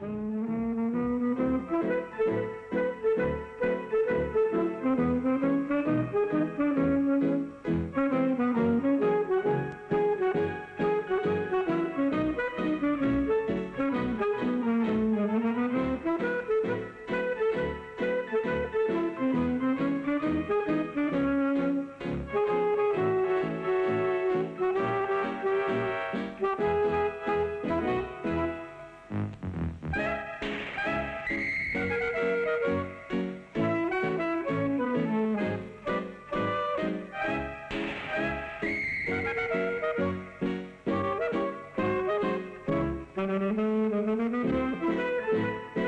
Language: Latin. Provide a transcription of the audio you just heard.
嗯。Thank you.